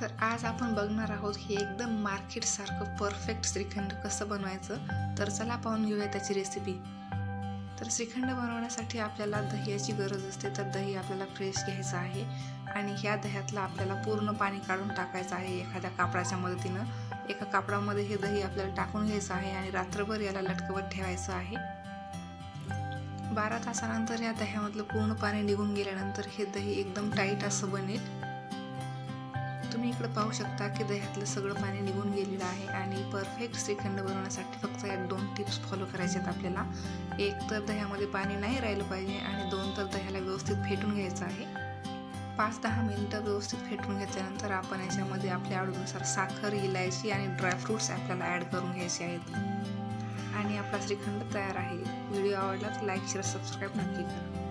तर आज आपण बघणार आहोत की एकदम मार्केटसारखं परफेक्ट श्रीखंड कसं बनवायचं. तर चला पाहून घेऊया त्याची रेसिपी तर श्रीखंड बनवण्यासाठी आपल्याला दह्याची गरज असते तर दही आपल्याला फ्रेश घ्यायचं आहे. आणि ह्या दह्यातलं आपल्याला पूर्ण पाणी काढून टाकायचं आहे एखाद्या कापडाच्या मदतीनं. एका कापडामध्ये हे दही आपल्याला टाकून घ्यायचं आहे आणि रात्रभर याला लटकवत ठेवायचं आहे. बारा तासानंतर या दह्यामधलं पूर्ण पाणी निघून गेल्यानंतर हे दही एकदम टाईट असं बनेल. तुम्ही इकडं पाहू शकता की दह्यातलं सगळं पाणी निघून गेलेलं आहे आणि परफेक्ट श्रीखंड बनवण्यासाठी फक्त या दोन टिप्स फॉलो करायचे आहेत आपल्याला. एक तर दह्यामध्ये पाणी नाही राहिलं पाहिजे आणि दोन तर दह्याला व्यवस्थित फेटून घ्यायचं आहे. पाच दहा मिनटं व्यवस्थित फेटून घेतल्यानंतर आपण याच्यामध्ये आपल्या आवडीनुसार साखर इलायची आणि ड्रायफ्रूट्स आपल्याला ॲड करून घ्यायचे आहेत. आणि आपला श्रीखंड तयार आहे. व्हिडिओ आवडला तर लाईक शेअर सबस्क्राईब नक्की करा.